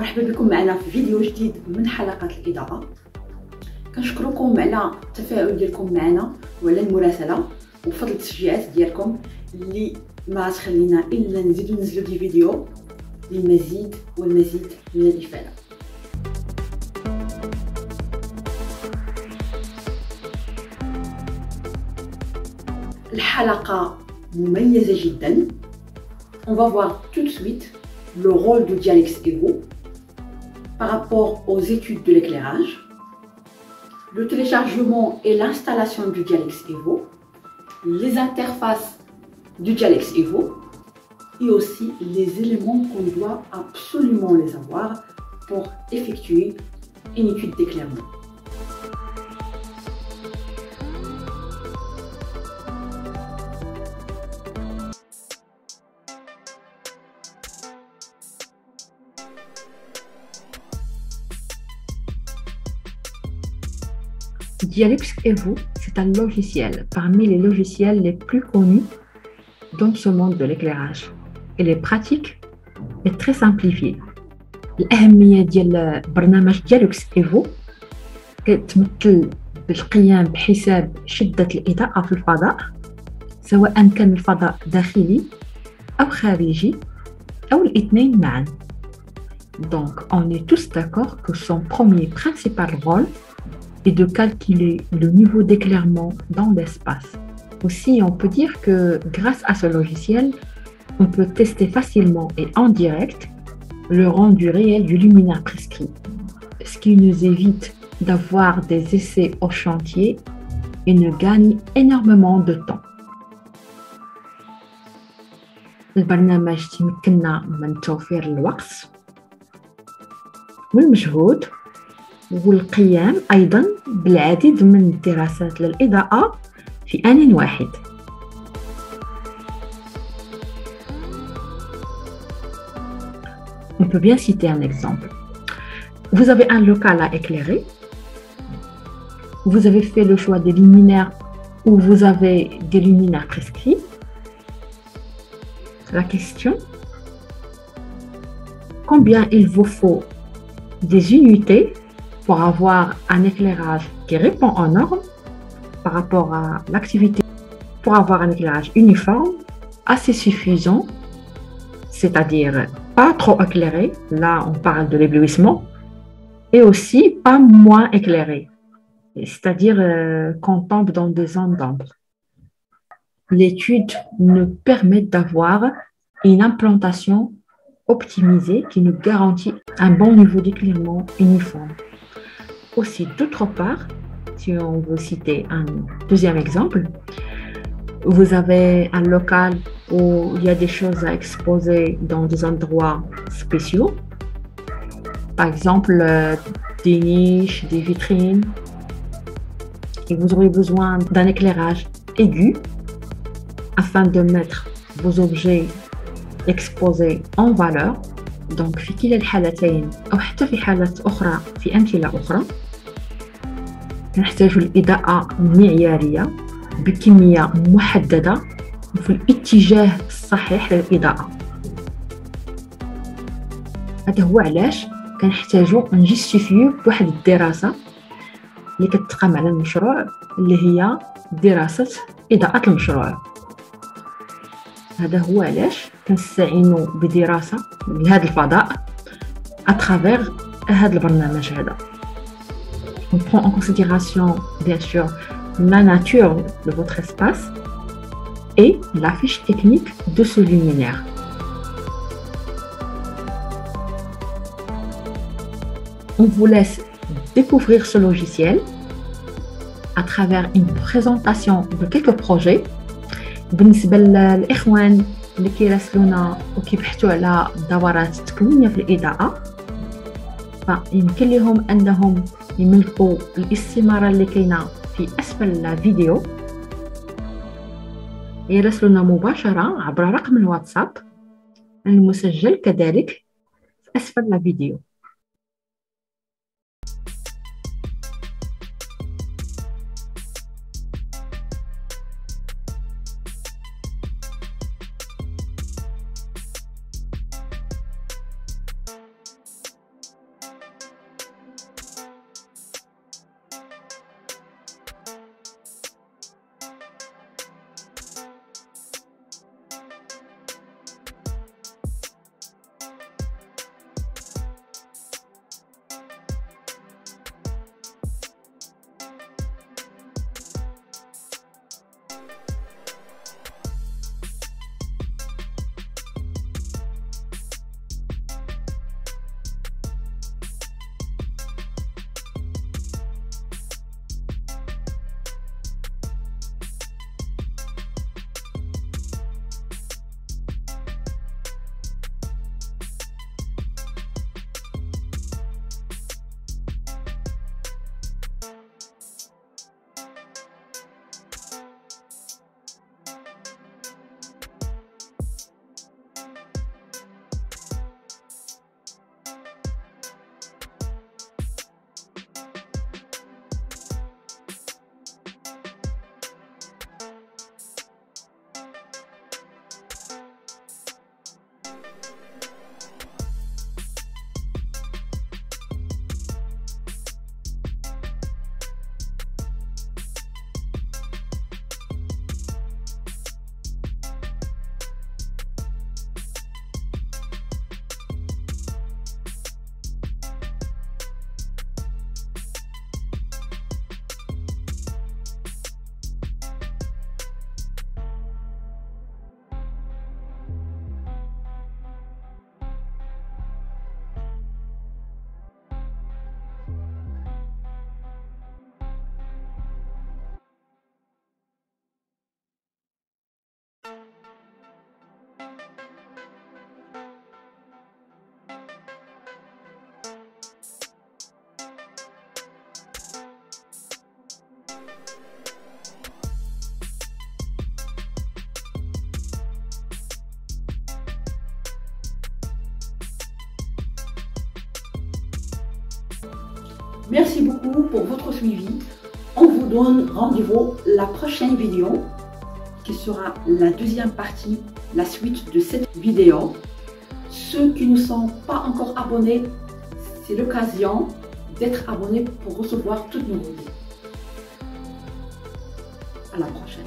مرحبا بكم معنا في فيديو جديد من حلقات الإضاءة. كنشكركم على التفاعل ديالكم معنا وعلى المراسلة وفضل التشجيعات ديالكم اللي ما تخلينا إلا نزيدو ننزلو دي فيديو للمزيد والمزيد من الإفادة. الحلقة مميزة جدا. On va voir tout de suite le rôle du Dialex Evo par rapport aux études de l'éclairage, le téléchargement et l'installation du Dialex Evo, les interfaces du Dialex Evo et aussi les éléments qu'on doit absolument les avoir pour effectuer une étude d'éclairement. Dialux Evo, c'est un logiciel parmi les logiciels les plus connus dans ce monde de l'éclairage. Il est pratique et très simplifié. الأهمية ديال برنامج ديالوكس إيفو كتمثل بالقيام بحساب شدة الإضاءة في الفضاء سواء كان الفضاء داخلي أو خارجي أو الاثنين معا. Donc, on est tous d'accord que son premier principal rôle et de calculer le niveau d'éclairement dans l'espace. Aussi, on peut dire que grâce à ce logiciel, on peut tester facilement et en direct le rendu réel du luminaire prescrit, ce qui nous évite d'avoir des essais au chantier et nous gagne énormément de temps. البرنامج تمكننا من توفير الوقت والمجهود والقيام أيضا بالعديد من الدراسات للإضاءة في آن واحد On peut bien citer un exemple. Vous avez un local à éclairer. Vous avez fait le choix des luminaires ou vous avez des luminaires prescrits. La question, combien il vous faut des unités pour avoir un éclairage qui répond aux normes par rapport à l'activité, pour avoir un éclairage uniforme, assez suffisant, c'est-à-dire pas trop éclairé, là on parle de l'éblouissement, et aussi pas moins éclairé, c'est-à-dire euh, qu'on tombe dans des zones d'ombre. L'étude nous permet d'avoir une implantation optimisée qui nous garantit un bon niveau d'éclairement uniforme. Aussi, d'autre part, si on veut citer un deuxième exemple, vous avez un local où il y a des choses à exposer dans des endroits spéciaux, par exemple euh, des niches, des vitrines, et vous aurez besoin d'un éclairage aigu afin de mettre vos objets exposés en valeur دونك في كلا الحالتين أو حتى في حالات أخرى في أمثلة أخرى نحتاج الإضاءة معيارية بكمية محددة وفي الاتجاه الصحيح للإضاءة. هذا هو علاش كنحتاجو نجستيفيو بواحد الدراسة اللي كتقام على المشروع اللي هي دراسة إضاءة المشروع. هذا هو علاش كنستعينوا بدراسة لهذا الفضاء اترافيغ هذا البرنامج هذا on prend en considération, bien sûr, la nature de votre espace et la fiche technique de ce luminaire. On vous laisse découvrir ce logiciel à travers une présentation de quelques projets. بالنسبة للإخوان اللي كيراسلونا وكيبحثوا على دورات تكوينية في الإضاءة فيمكن لهم أنهم يملكوا الاستمارة اللي كاينة في أسفل الفيديو. يراسلونا مباشرة عبر رقم الواتساب المسجل كذلك في أسفل الفيديو. Merci beaucoup pour votre suivi. On vous donne rendez-vous la prochaine vidéo qui sera la deuxième partie, la suite de cette vidéo. Ceux qui ne sont pas encore abonnés, c'est l'occasion d'être abonnés pour recevoir toutes nos vidéos. À la prochaine.